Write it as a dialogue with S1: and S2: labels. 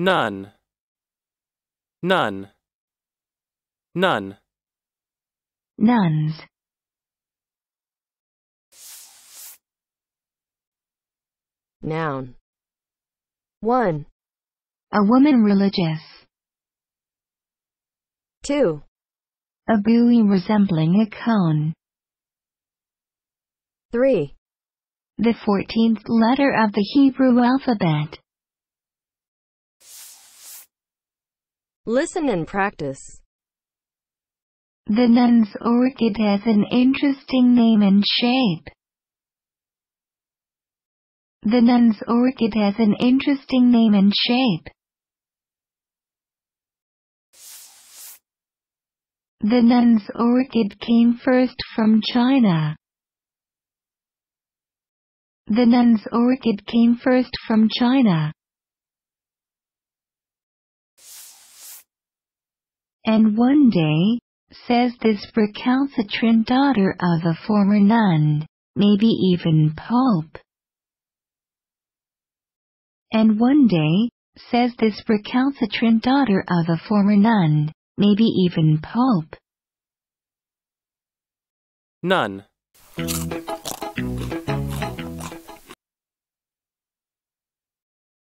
S1: nun, nun, nun,
S2: nuns,
S3: Noun. 1,
S2: a woman religious,
S3: 2,
S2: a buoy resembling a cone,
S3: 3,
S2: the fourteenth letter of the Hebrew alphabet,
S3: Listen and practice.
S2: the nun's orchid has an interesting name and shape. The nun's orchid has an interesting name and shape. The nun's orchid came first from China. The nun's orchid came first from China. And one day, says this recalcitrant daughter of a former nun, maybe even pope. And one day, says this recalcitrant daughter of a former nun, maybe even pope.
S1: nun.